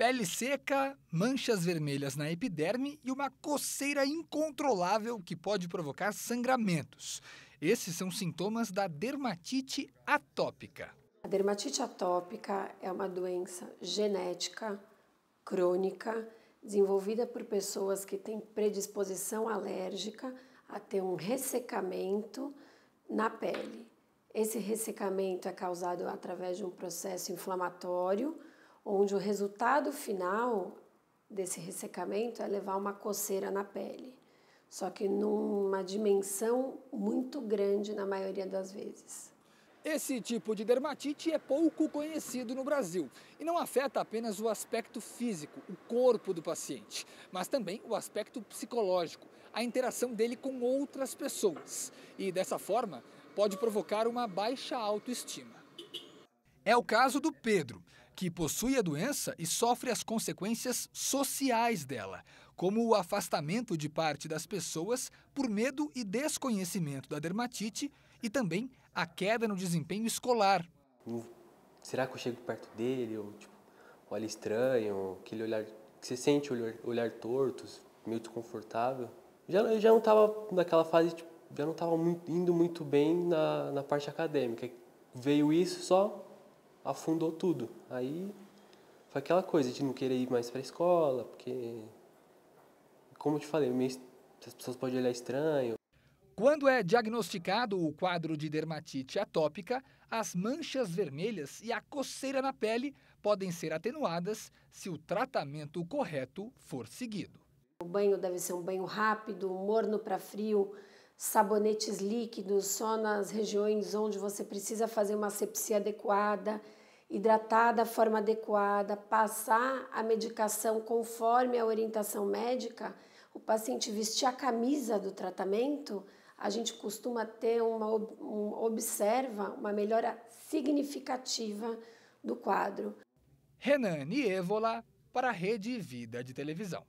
Pele seca, manchas vermelhas na epiderme e uma coceira incontrolável que pode provocar sangramentos. Esses são sintomas da dermatite atópica. A dermatite atópica é uma doença genética, crônica, desenvolvida por pessoas que têm predisposição alérgica a ter um ressecamento na pele. Esse ressecamento é causado através de um processo inflamatório, onde o resultado final desse ressecamento é levar uma coceira na pele, só que numa dimensão muito grande na maioria das vezes. Esse tipo de dermatite é pouco conhecido no Brasil e não afeta apenas o aspecto físico, o corpo do paciente, mas também o aspecto psicológico, a interação dele com outras pessoas. E dessa forma, pode provocar uma baixa autoestima. É o caso do Pedro, que possui a doença e sofre as consequências sociais dela, como o afastamento de parte das pessoas por medo e desconhecimento da dermatite e também a queda no desempenho escolar. Será que eu chego perto dele? Ou, tipo, olha estranho, aquele olhar que você sente olhar, olhar torto, meio desconfortável. Já, já não estava naquela fase, tipo, já não estava indo muito bem na, na parte acadêmica. Veio isso, só afundou tudo. Aí foi aquela coisa de não querer ir mais para a escola, porque, como eu te falei, meio, as pessoas podem olhar estranho. Quando é diagnosticado o quadro de dermatite atópica, as manchas vermelhas e a coceira na pele podem ser atenuadas se o tratamento correto for seguido. O banho deve ser um banho rápido, morno para frio, sabonetes líquidos só nas regiões onde você precisa fazer uma asepsia adequada, hidratar da forma adequada, passar a medicação conforme a orientação médica, o paciente vestir a camisa do tratamento, a gente costuma ter uma um, observa uma melhora significativa do quadro. Renan Nievola para a Rede Vida de Televisão.